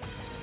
Ready? Go!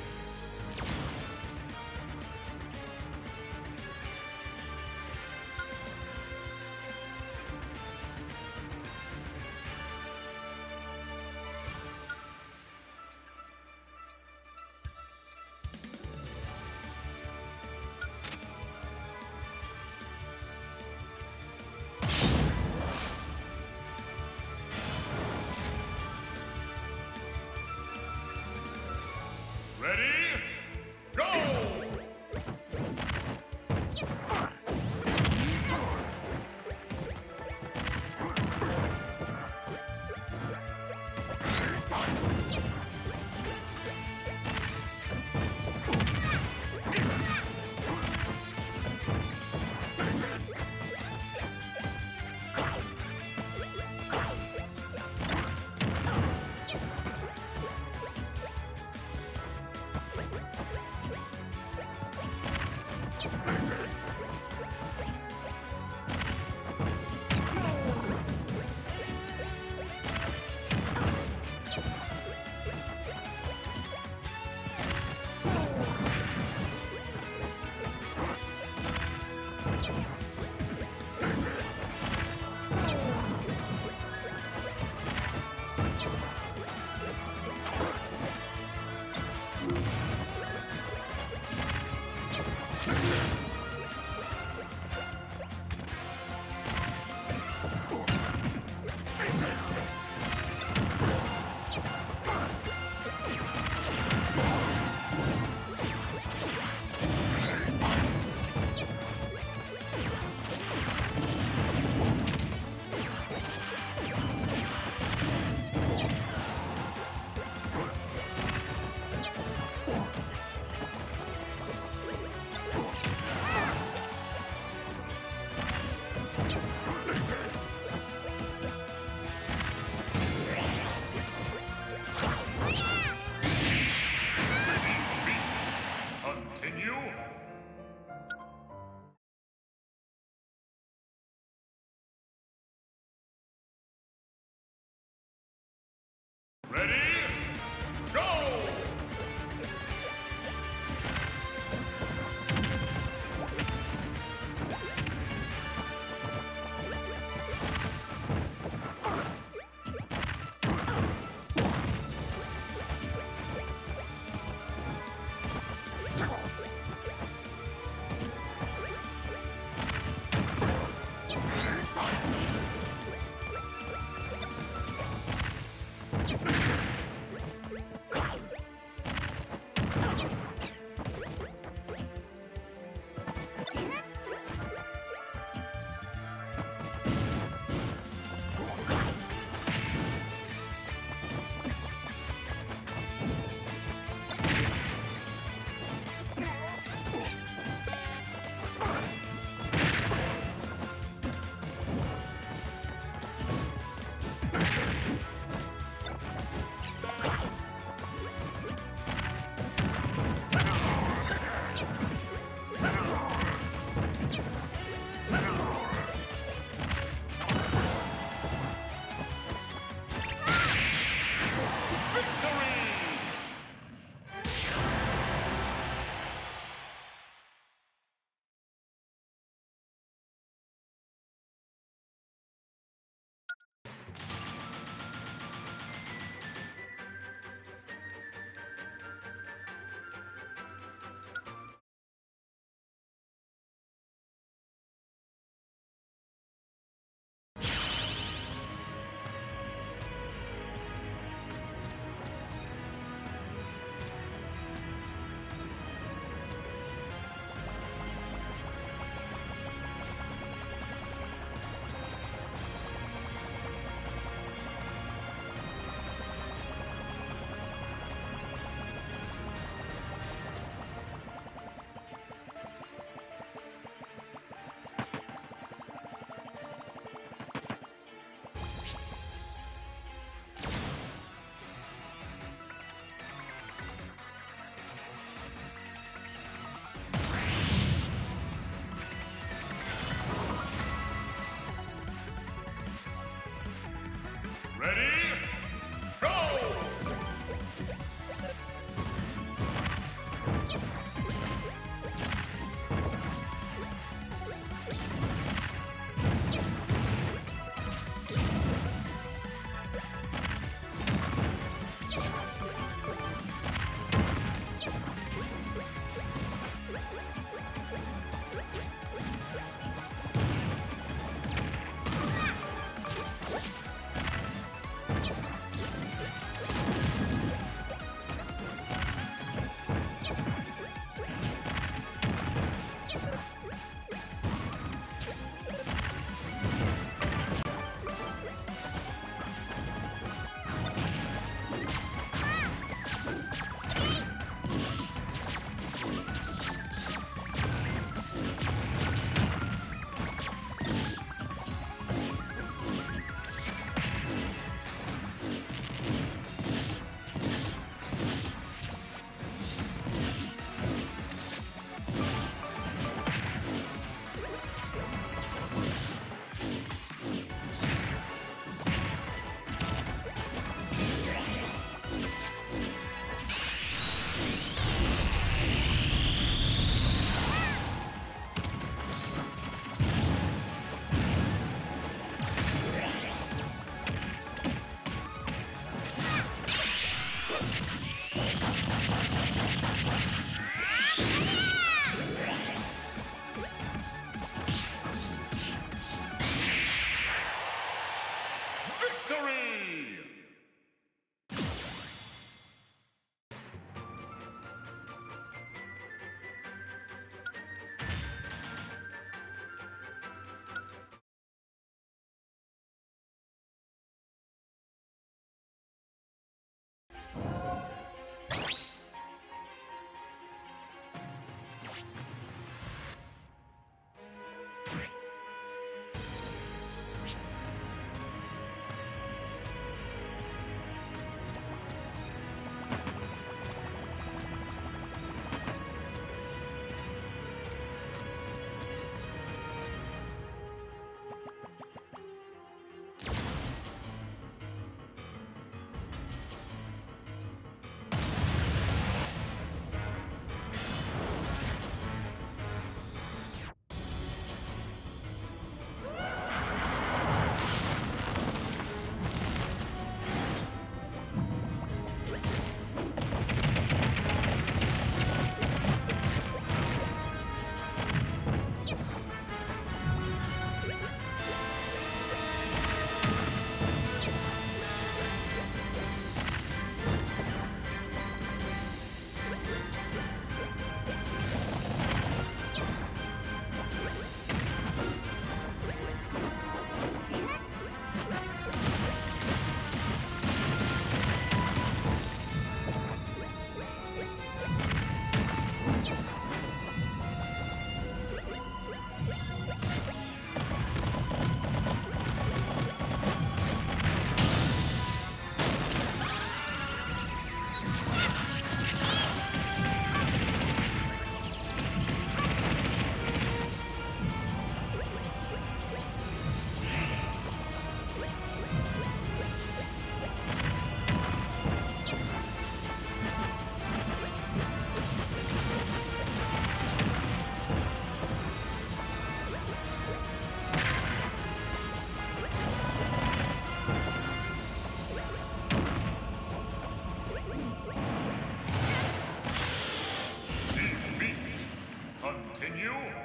you.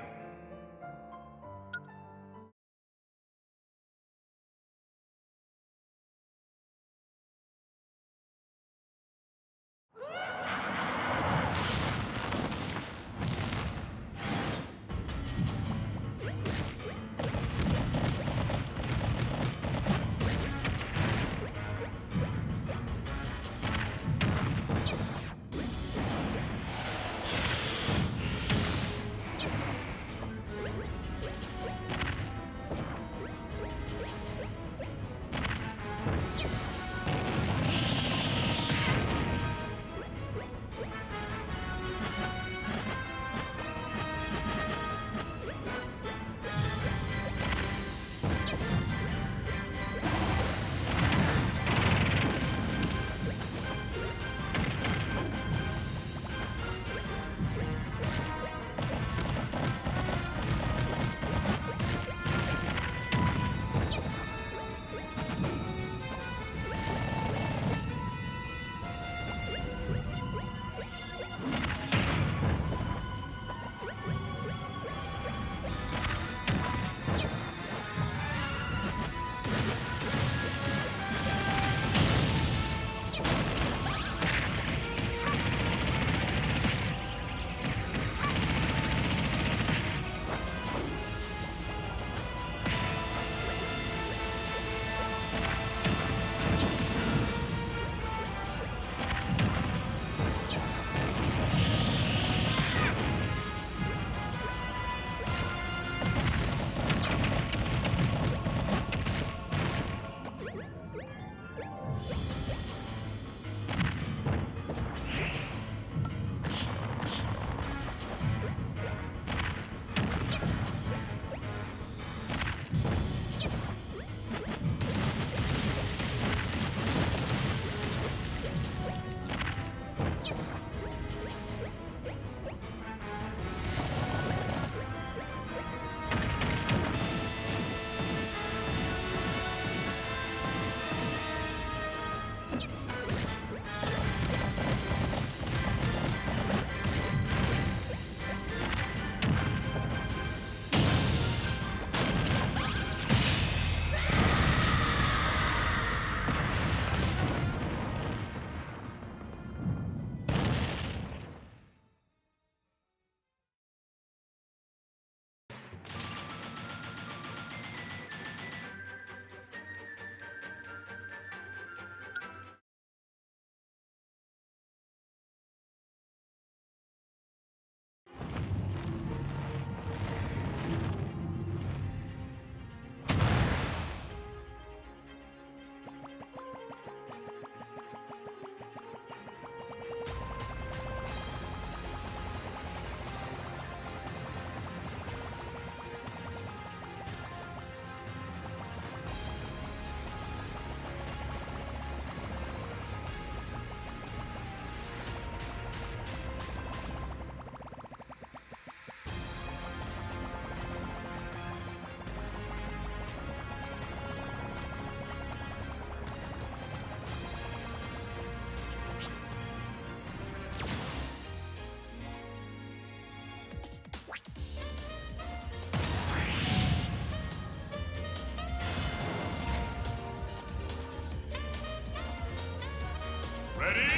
Ready?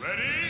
Ready?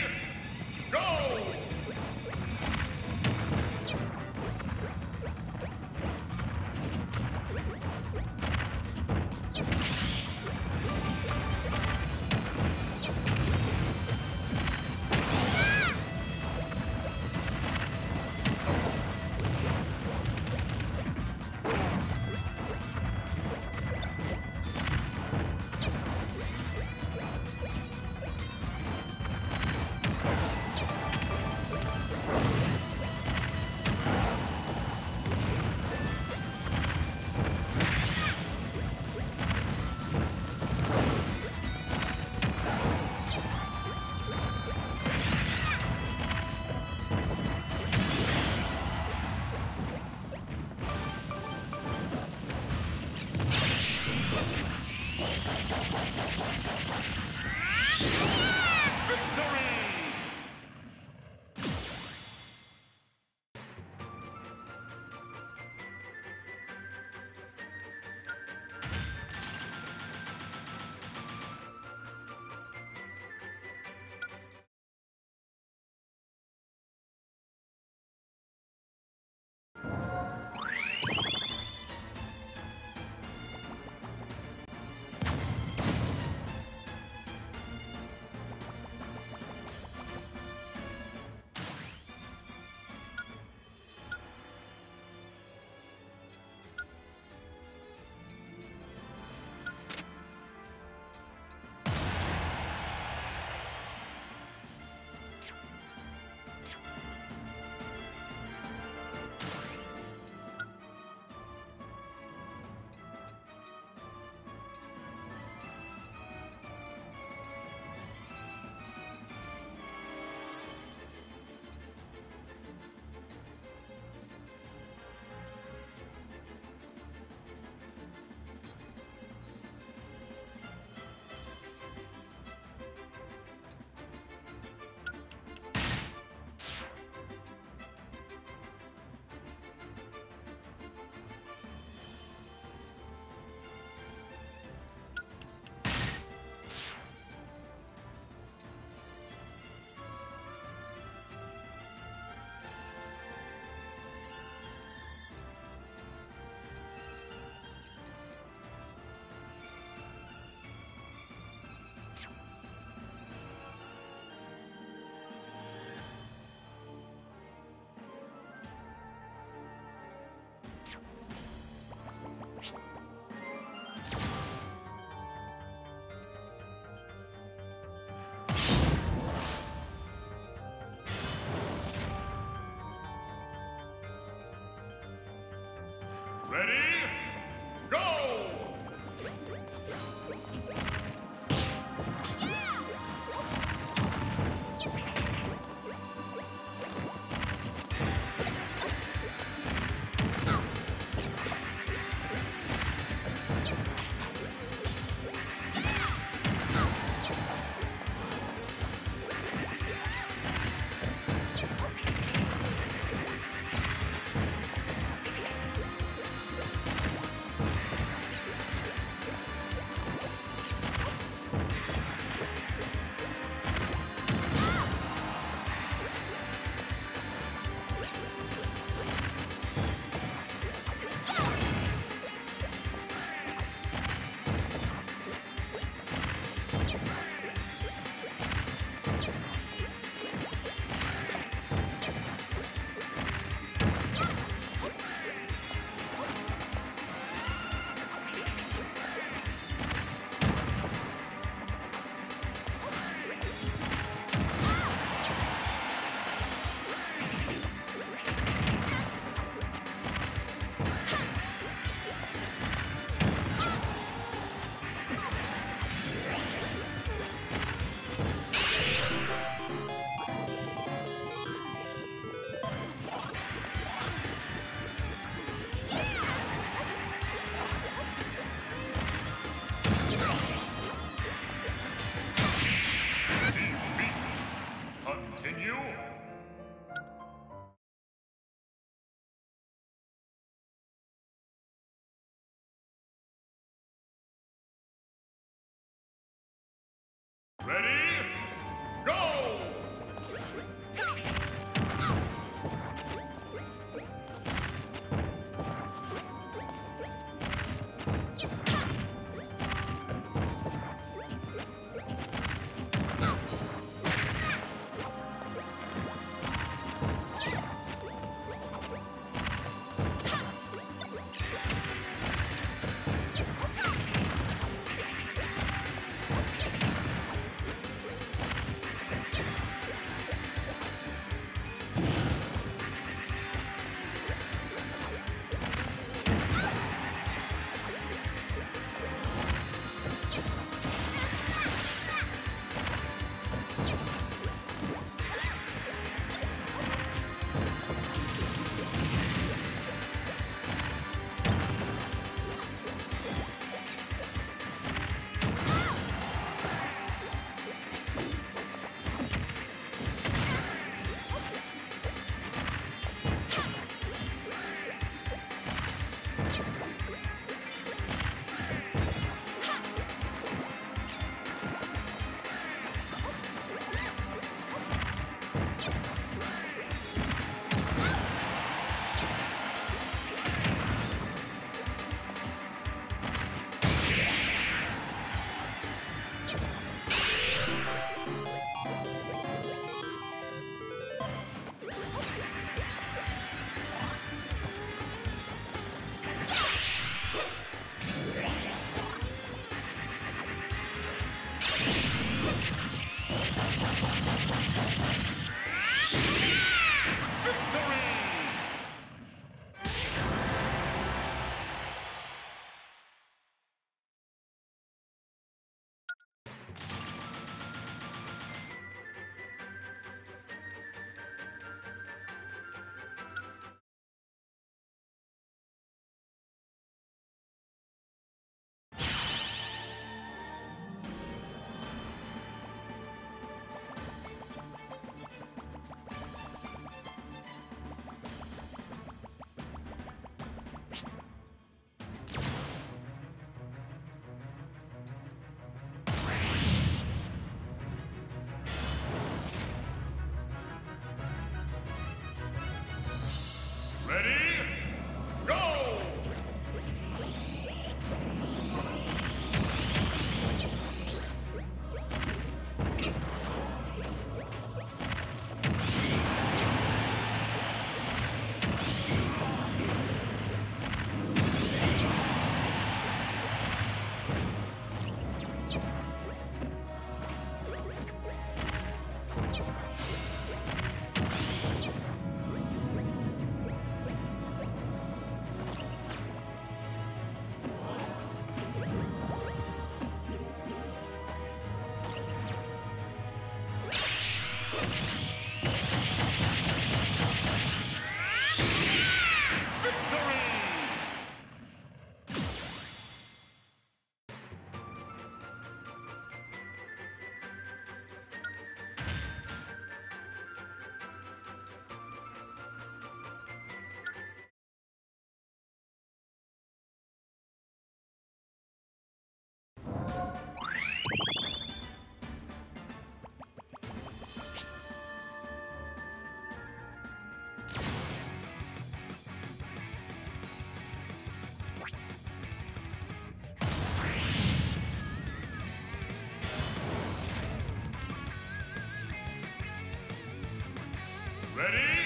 Ready?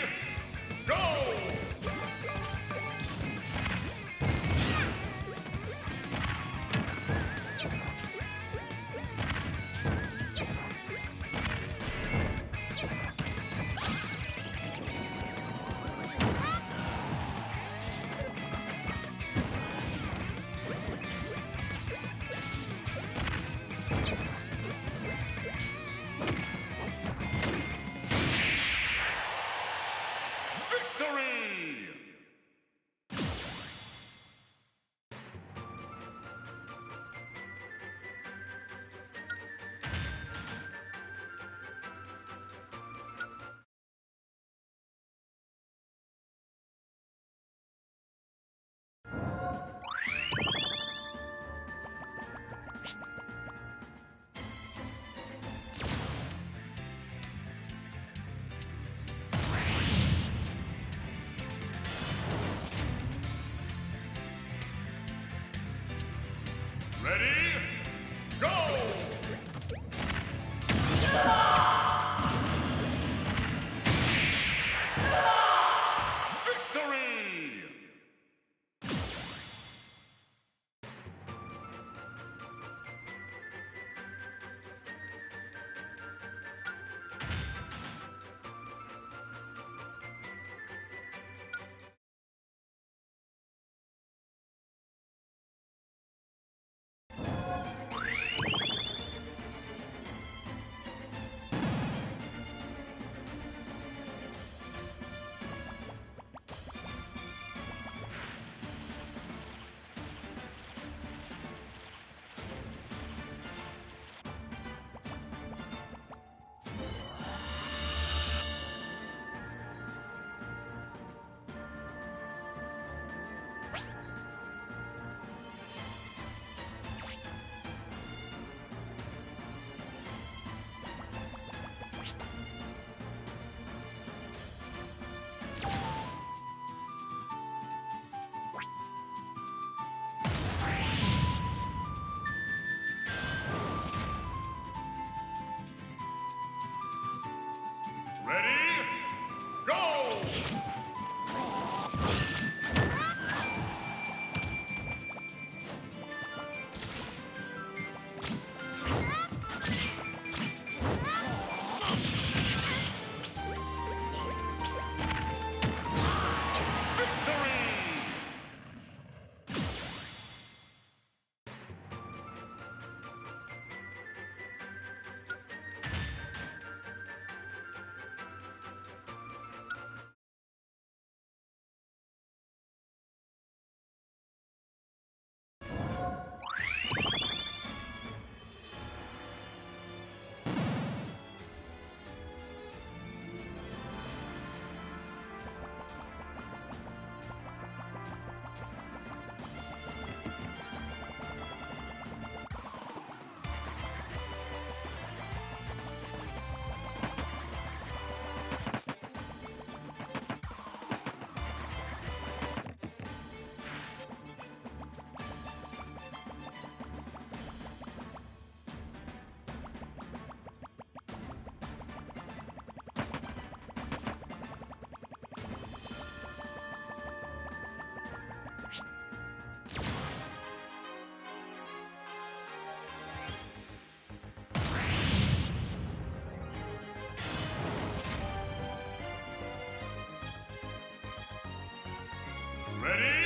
Ready?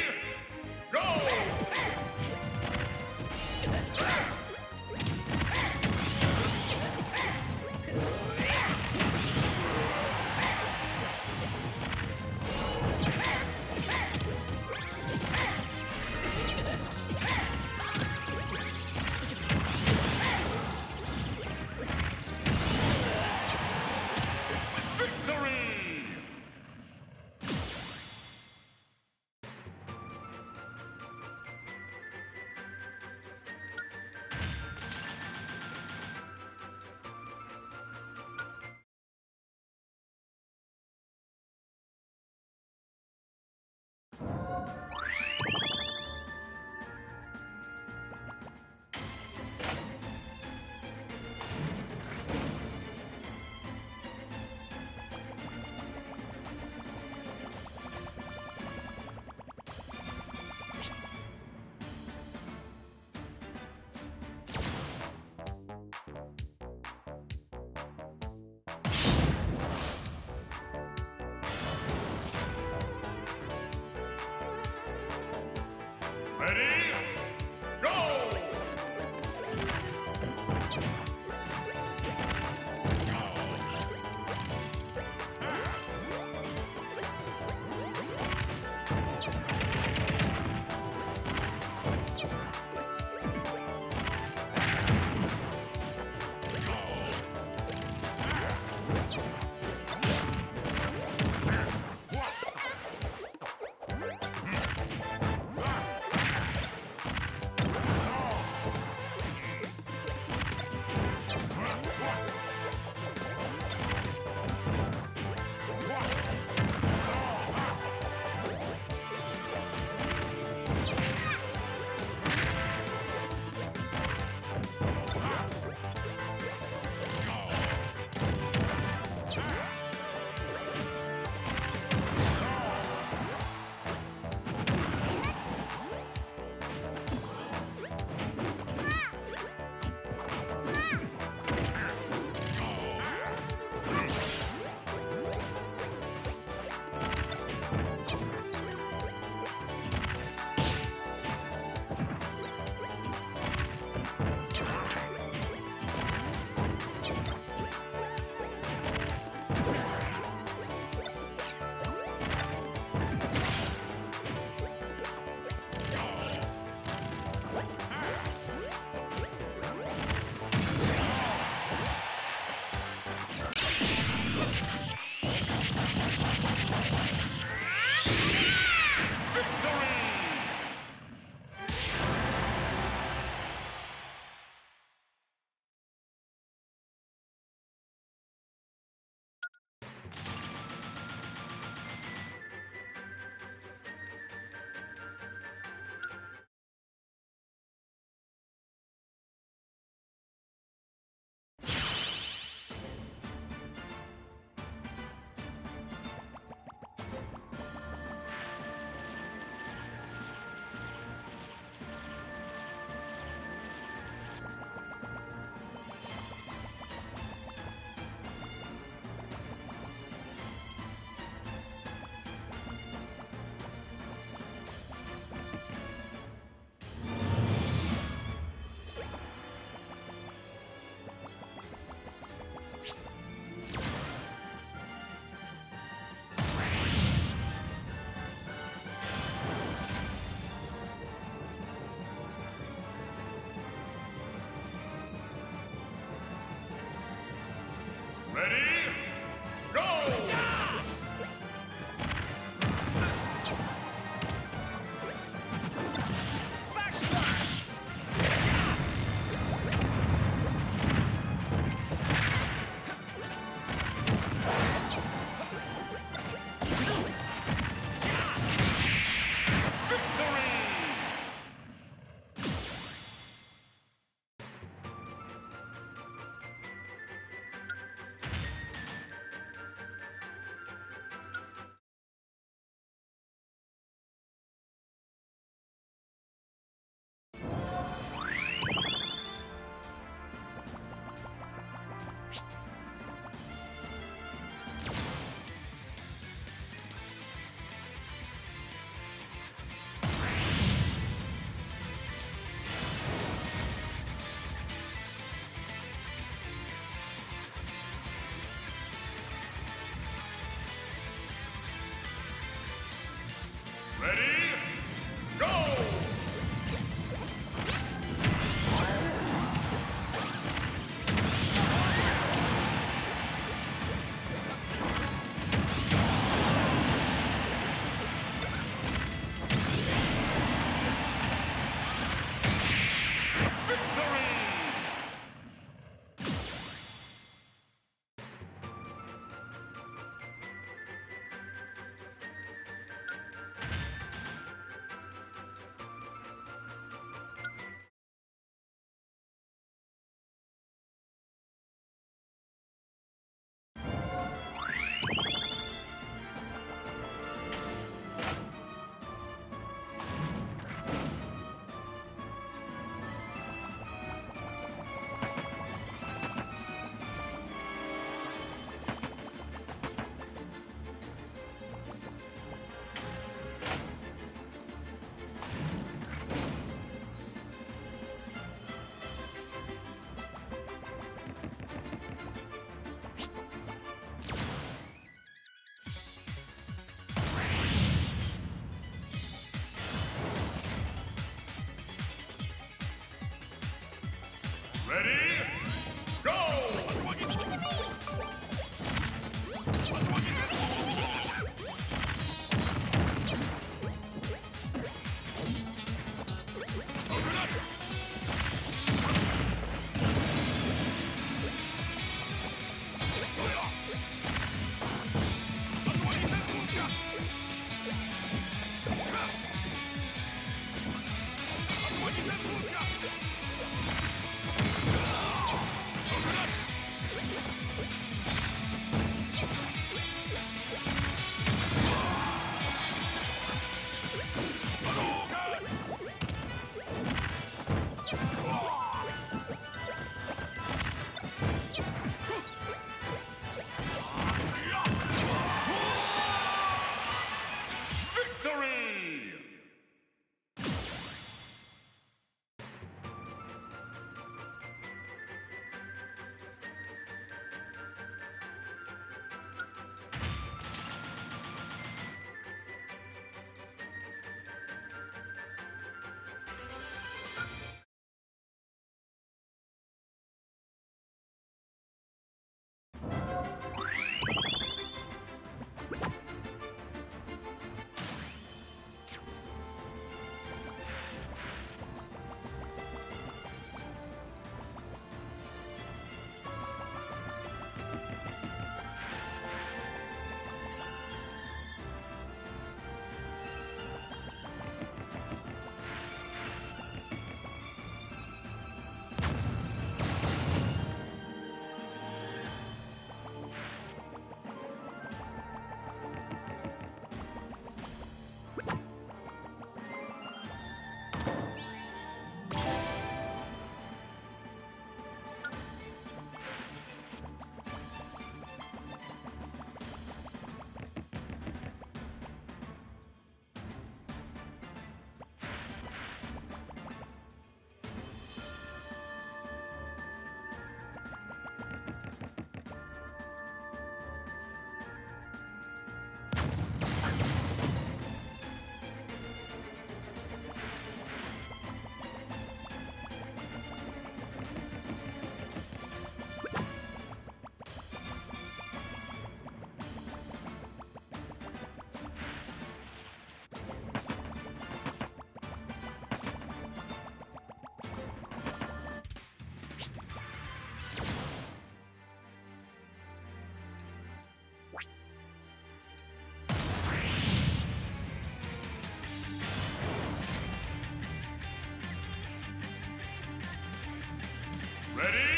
Ready?